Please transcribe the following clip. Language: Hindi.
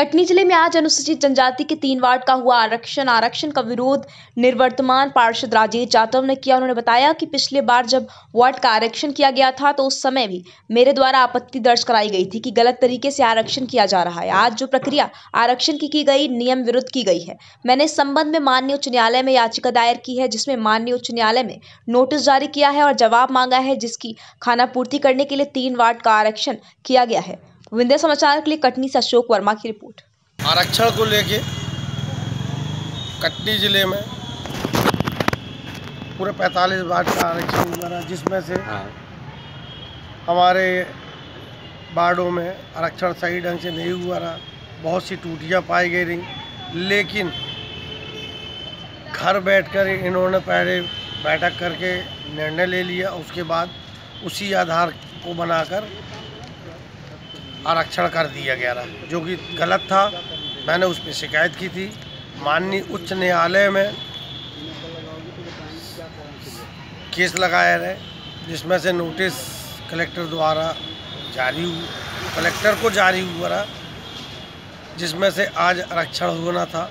कटनी ज़िले में आज अनुसूचित जनजाति के तीन वार्ड का हुआ आरक्षण। आरक्षण का विरोध निर्वर्तमान पार्षद राजेश जाटव ने किया। उन्होंने बताया कि पिछले बार जब वार्ड का आरक्षण किया गया था तो उस समय भी मेरे द्वारा आपत्ति दर्ज कराई गई थी कि गलत तरीके से आरक्षण किया जा रहा है। आज जो प्रक्रिया आरक्षण की की गई, नियम विरुद्ध की गई है। मैंने इस संबंध में माननीय उच्च न्यायालय में याचिका दायर की है, जिसमें माननीय उच्च न्यायालय में नोटिस जारी किया है और जवाब मांगा है, जिसकी खानापूर्ति करने के लिए तीन वार्ड का आरक्षण किया गया है। विंध्य समाचार के लिए कटनी से अशोक वर्मा की रिपोर्ट। आरक्षण को लेके कटनी ज़िले में पूरे 45 वार्ड का आरक्षण हुआ रहा जिसमें से हमारे वार्डों में आरक्षण सही ढंग से नहीं हुआ रहा बहुत सी टूटियाँ पाई गई रही लेकिन घर बैठकर इन्होंने पहले बैठक करके निर्णय ले लिया उसके बाद उसी आधार को बनाकर आरक्षण कर दिया गया रहा जो कि गलत था। मैंने उस पर शिकायत की थी। माननीय उच्च न्यायालय में केस लगाया है जिसमें से नोटिस कलेक्टर द्वारा जारी हुआ कलेक्टर को जारी हुआ रहा, जिसमें से आज आरक्षण होना था।